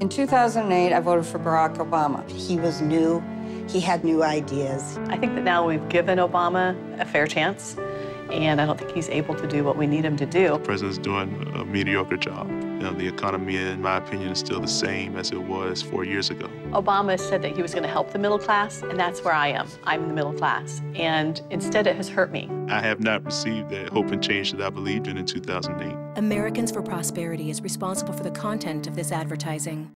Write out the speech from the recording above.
In 2008, I voted for Barack Obama. He was new. He had new ideas. I think that now we've given Obama a fair chance, and I don't think he's able to do what we need him to do. The president's doing a mediocre job. You know, the economy, in my opinion, is still the same as it was four years ago. Obama said that he was going to help the middle class, and that's where I am. I'm in the middle class, and instead it has hurt me. I have not received the hope and change that I believed in in 2008. Americans for Prosperity is responsible for the content of this advertising.